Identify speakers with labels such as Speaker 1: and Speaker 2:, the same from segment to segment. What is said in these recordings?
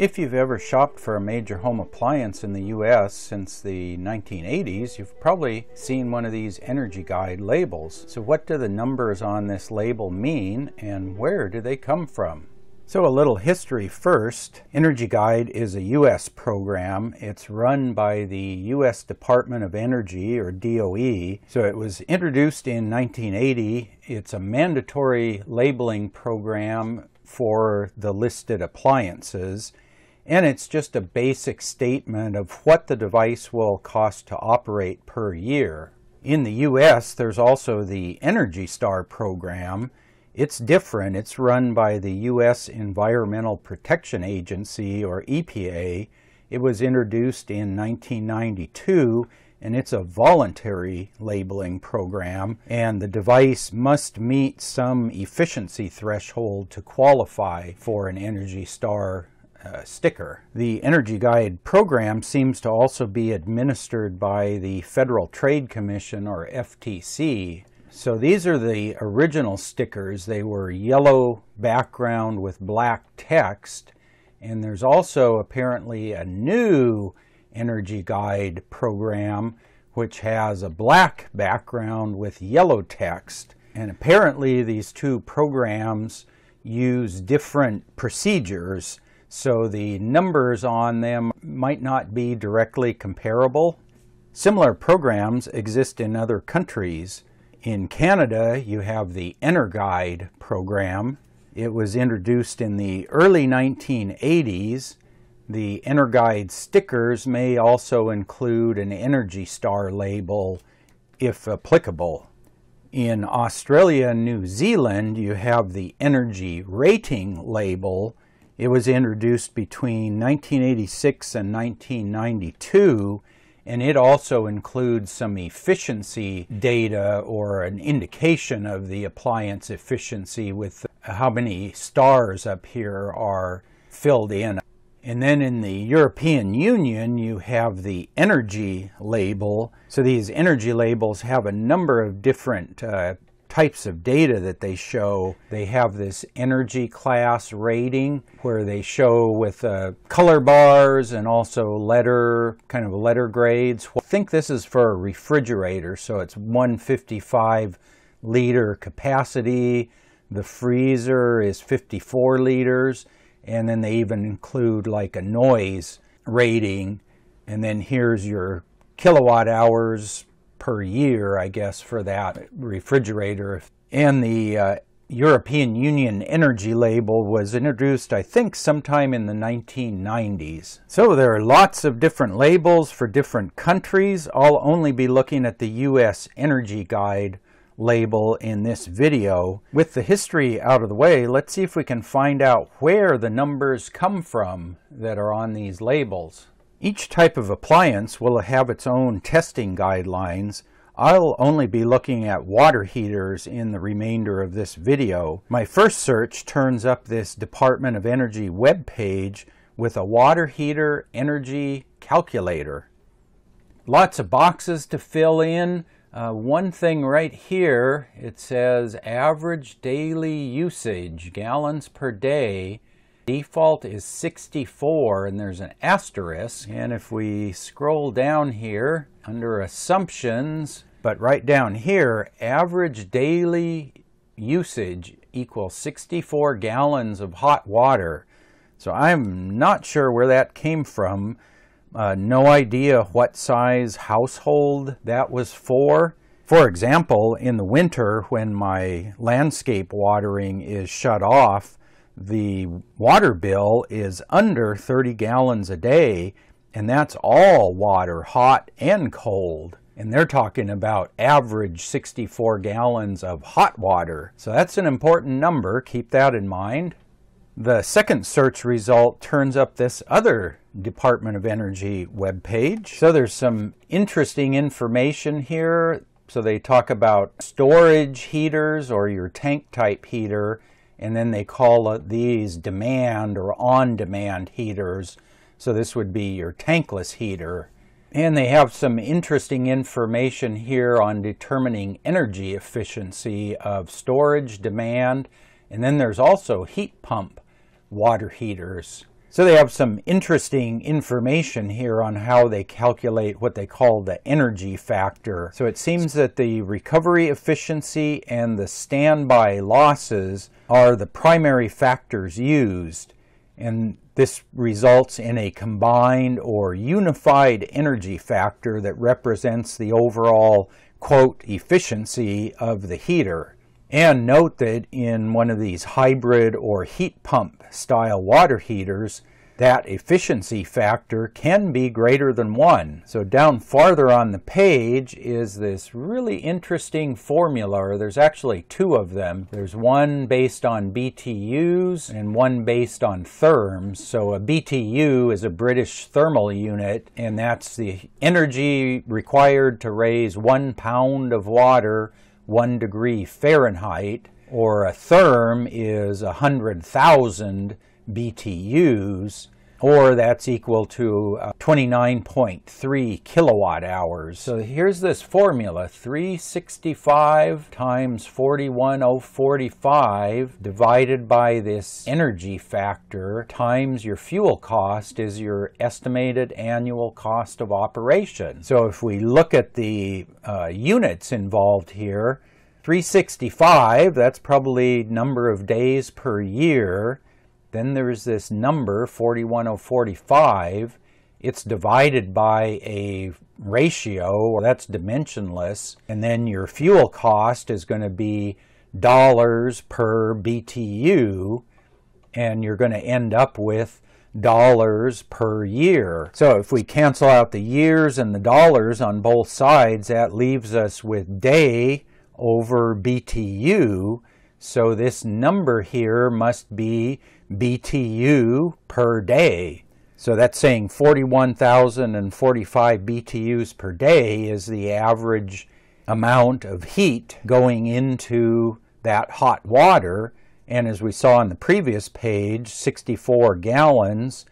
Speaker 1: If you've ever shopped for a major home appliance in the US since the 1980s, you've probably seen one of these Energy Guide labels. So what do the numbers on this label mean and where do they come from? So a little history first. Energy Guide is a U.S. program. It's run by the U.S. Department of Energy, or DOE. So it was introduced in 1980. It's a mandatory labeling program for the listed appliances and it's just a basic statement of what the device will cost to operate per year. In the US, there's also the Energy Star program. It's different. It's run by the U.S. Environmental Protection Agency, or EPA. It was introduced in 1992 and it's a voluntary labeling program and the device must meet some efficiency threshold to qualify for an Energy Star uh, sticker. The Energy Guide program seems to also be administered by the Federal Trade Commission or FTC. So these are the original stickers. They were yellow background with black text. And there's also apparently a new Energy Guide program which has a black background with yellow text. And apparently these two programs use different procedures so the numbers on them might not be directly comparable. Similar programs exist in other countries. In Canada, you have the EnerGuide program. It was introduced in the early 1980s. The EnerGuide stickers may also include an Energy Star label if applicable. In Australia and New Zealand, you have the Energy Rating label it was introduced between 1986 and 1992, and it also includes some efficiency data or an indication of the appliance efficiency with how many stars up here are filled in. And then in the European Union, you have the energy label. So these energy labels have a number of different uh, types of data that they show. They have this energy class rating where they show with uh, color bars and also letter, kind of letter grades. I think this is for a refrigerator, so it's 155 liter capacity. The freezer is 54 liters, and then they even include like a noise rating. And then here's your kilowatt hours per year, I guess, for that refrigerator. And the uh, European Union energy label was introduced, I think, sometime in the 1990s. So there are lots of different labels for different countries. I'll only be looking at the U.S. Energy Guide label in this video. With the history out of the way, let's see if we can find out where the numbers come from that are on these labels. Each type of appliance will have its own testing guidelines. I'll only be looking at water heaters in the remainder of this video. My first search turns up this Department of Energy web page with a water heater energy calculator. Lots of boxes to fill in. Uh, one thing right here, it says average daily usage, gallons per day, Default is 64 and there's an asterisk. And if we scroll down here under assumptions, but right down here, average daily usage equals 64 gallons of hot water. So I'm not sure where that came from. Uh, no idea what size household that was for. For example, in the winter when my landscape watering is shut off, the water bill is under 30 gallons a day, and that's all water, hot and cold. And they're talking about average 64 gallons of hot water. So that's an important number. Keep that in mind. The second search result turns up this other Department of Energy webpage. So there's some interesting information here. So they talk about storage heaters or your tank type heater and then they call these demand or on-demand heaters. So this would be your tankless heater. And they have some interesting information here on determining energy efficiency of storage, demand, And then there's also heat pump water heaters. So they have some interesting information here on how they calculate what they call the energy factor. So it seems that the recovery efficiency and the standby losses are the primary factors used. And this results in a combined or unified energy factor that represents the overall, quote, efficiency of the heater. And note that in one of these hybrid or heat pump style water heaters, that efficiency factor can be greater than 1. So down farther on the page is this really interesting formula, or there's actually two of them. There's one based on BTUs and one based on therms. So a BTU is a British thermal unit, and that's the energy required to raise one pound of water one degree Fahrenheit, or a therm is 100,000 BTUs, or that's equal to uh, 29.3 kilowatt hours. So here's this formula 365 times 41045 divided by this energy factor times your fuel cost is your estimated annual cost of operation. So if we look at the uh, units involved here, 365, that's probably number of days per year. Then there's this number, 41045. It's divided by a ratio, that's dimensionless. And then your fuel cost is going to be dollars per BTU. And you're going to end up with dollars per year. So if we cancel out the years and the dollars on both sides, that leaves us with day over BTU. So this number here must be BTU per day. So that's saying 41,045 BTUs per day is the average amount of heat going into that hot water. And as we saw on the previous page, 64 gallons.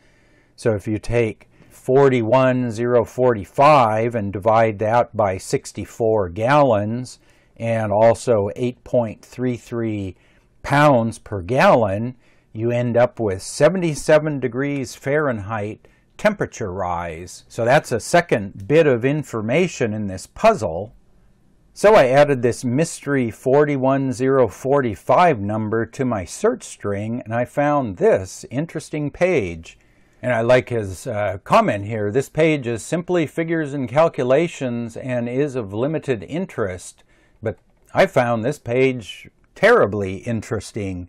Speaker 1: So if you take 41,045 and divide that by 64 gallons, and also 8.33 pounds per gallon, you end up with 77 degrees Fahrenheit temperature rise. So that's a second bit of information in this puzzle. So I added this mystery 41045 number to my search string and I found this interesting page. And I like his uh, comment here. This page is simply figures and calculations and is of limited interest. But I found this page terribly interesting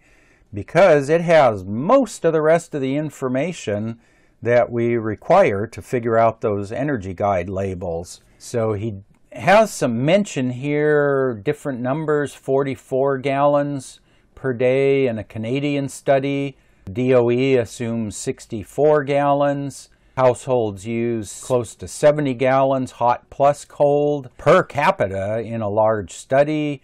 Speaker 1: because it has most of the rest of the information that we require to figure out those energy guide labels. So he has some mention here, different numbers, 44 gallons per day in a Canadian study. DOE assumes 64 gallons. Households use close to 70 gallons, hot plus cold, per capita in a large study.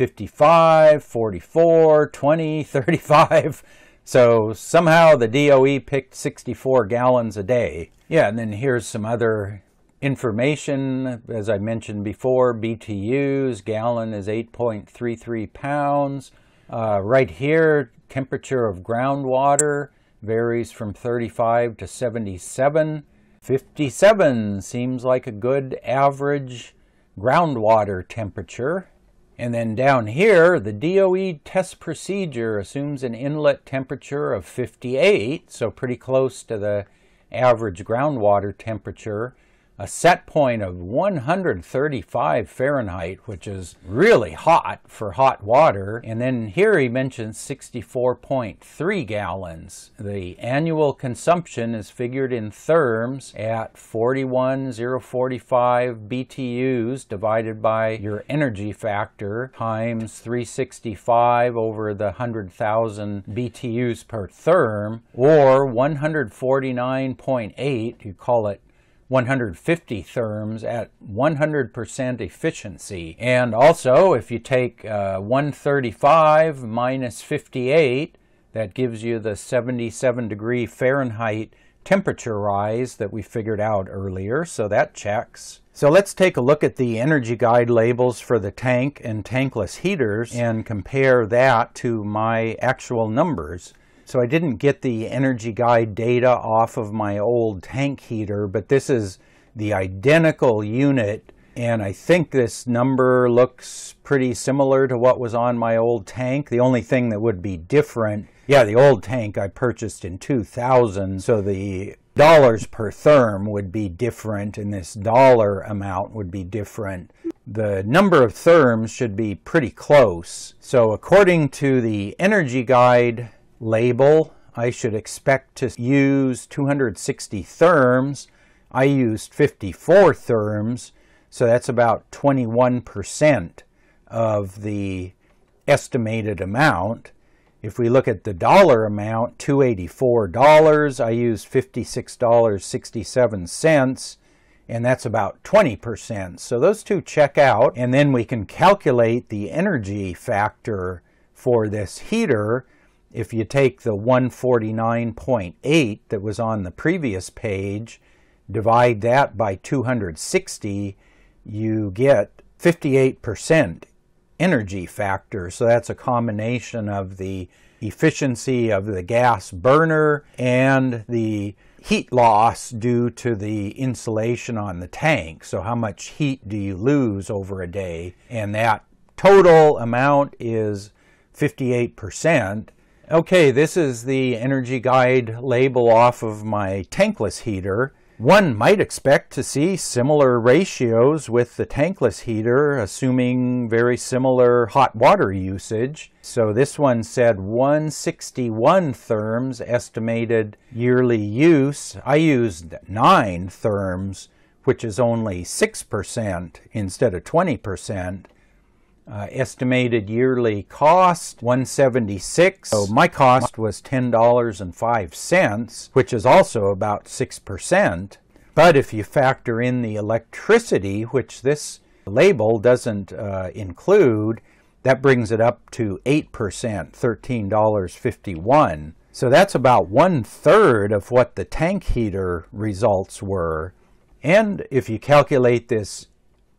Speaker 1: 55, 44, 20, 35. So somehow the DOE picked 64 gallons a day. Yeah, and then here's some other information. As I mentioned before, BTUs, gallon is 8.33 pounds. Uh, right here, temperature of groundwater varies from 35 to 77. 57 seems like a good average groundwater temperature. And then down here, the DOE test procedure assumes an inlet temperature of 58, so pretty close to the average groundwater temperature a set point of 135 Fahrenheit, which is really hot for hot water. And then here he mentions 64.3 gallons. The annual consumption is figured in therms at 41,045 BTUs divided by your energy factor times 365 over the 100,000 BTUs per therm, or 149.8, you call it 150 therms at 100% efficiency. And also, if you take uh, 135 minus 58, that gives you the 77 degree Fahrenheit temperature rise that we figured out earlier, so that checks. So let's take a look at the energy guide labels for the tank and tankless heaters and compare that to my actual numbers. So I didn't get the energy guide data off of my old tank heater, but this is the identical unit and I think this number looks pretty similar to what was on my old tank. The only thing that would be different, yeah, the old tank I purchased in 2000, so the dollars per therm would be different and this dollar amount would be different. The number of therms should be pretty close. So according to the energy guide label, I should expect to use 260 therms. I used 54 therms so that's about 21% of the estimated amount. If we look at the dollar amount, $284, I used $56.67, and that's about 20%. So those two check out, and then we can calculate the energy factor for this heater. If you take the 149.8 that was on the previous page, divide that by 260, you get 58% energy factor. So that's a combination of the efficiency of the gas burner and the heat loss due to the insulation on the tank. So how much heat do you lose over a day? And that total amount is 58%. Okay, this is the energy guide label off of my tankless heater. One might expect to see similar ratios with the tankless heater, assuming very similar hot water usage. So this one said 161 therms estimated yearly use. I used 9 therms, which is only 6% instead of 20%. Uh, estimated yearly cost 176 so my cost was $10.05 which is also about 6% but if you factor in the electricity which this label doesn't uh, include that brings it up to 8% $13.51 so that's about one third of what the tank heater results were. And if you calculate this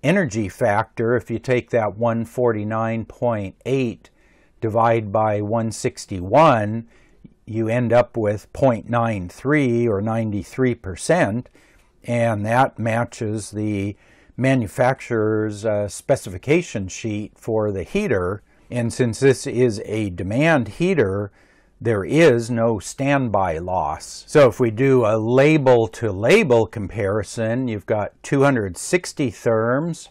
Speaker 1: energy factor, if you take that 149.8 divide by 161, you end up with 0.93 or 93%, and that matches the manufacturer's uh, specification sheet for the heater. And since this is a demand heater, there is no standby loss. So if we do a label to label comparison, you've got 260 therms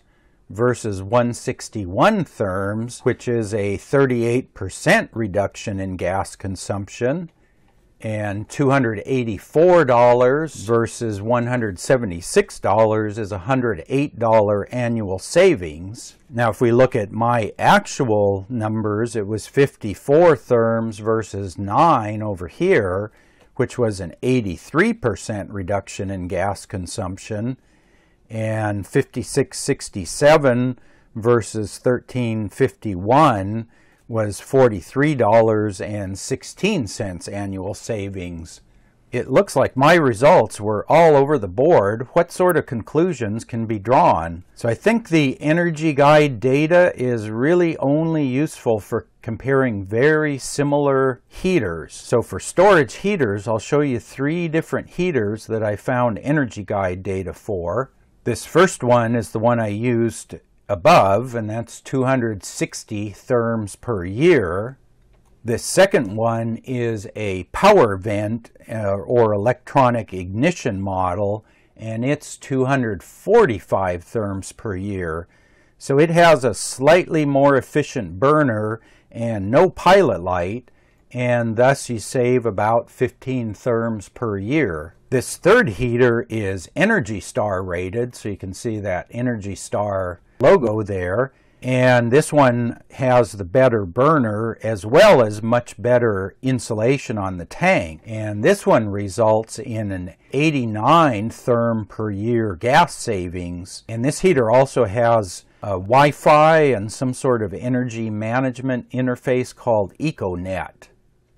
Speaker 1: versus 161 therms, which is a 38% reduction in gas consumption and $284 versus $176 is $108 annual savings. Now, if we look at my actual numbers, it was 54 therms versus 9 over here, which was an 83% reduction in gas consumption, and 5667 versus 1351 was $43.16 annual savings. It looks like my results were all over the board. What sort of conclusions can be drawn? So I think the Energy Guide data is really only useful for comparing very similar heaters. So for storage heaters, I'll show you three different heaters that I found Energy Guide data for. This first one is the one I used above, and that's 260 therms per year. The second one is a power vent uh, or electronic ignition model, and it's 245 therms per year. So it has a slightly more efficient burner and no pilot light, and thus you save about 15 therms per year. This third heater is Energy Star rated, so you can see that Energy Star logo there. And this one has the better burner as well as much better insulation on the tank. And this one results in an 89 therm per year gas savings. And this heater also has a Wi-Fi and some sort of energy management interface called EcoNet.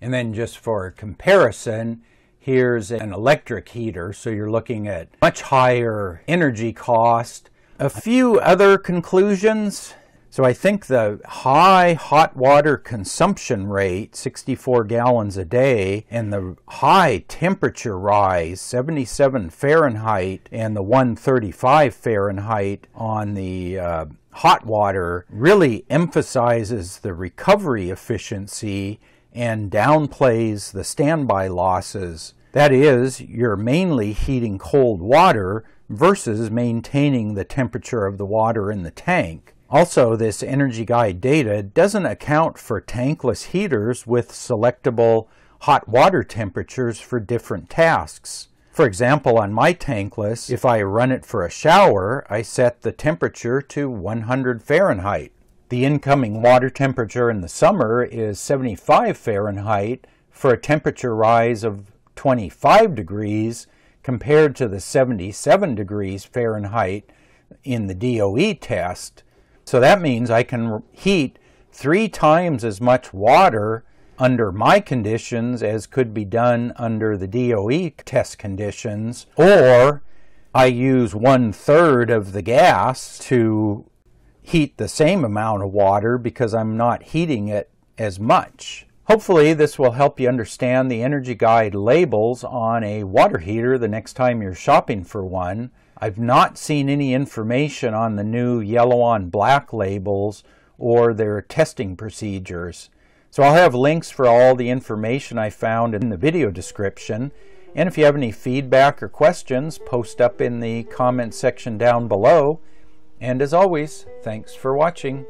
Speaker 1: And then just for comparison, Here's an electric heater, so you're looking at much higher energy cost. A few other conclusions. So I think the high hot water consumption rate, 64 gallons a day, and the high temperature rise, 77 Fahrenheit and the 135 Fahrenheit on the uh, hot water really emphasizes the recovery efficiency and downplays the standby losses. That is, you're mainly heating cold water versus maintaining the temperature of the water in the tank. Also, this Energy Guide data doesn't account for tankless heaters with selectable hot water temperatures for different tasks. For example, on my tankless, if I run it for a shower, I set the temperature to 100 Fahrenheit. The incoming water temperature in the summer is 75 Fahrenheit for a temperature rise of 25 degrees compared to the 77 degrees Fahrenheit in the DOE test. So that means I can heat three times as much water under my conditions as could be done under the DOE test conditions, or I use one third of the gas to heat the same amount of water because I'm not heating it as much. Hopefully this will help you understand the Energy Guide labels on a water heater the next time you're shopping for one. I've not seen any information on the new yellow on black labels or their testing procedures. So I'll have links for all the information I found in the video description. And if you have any feedback or questions, post up in the comment section down below. And as always, thanks for watching.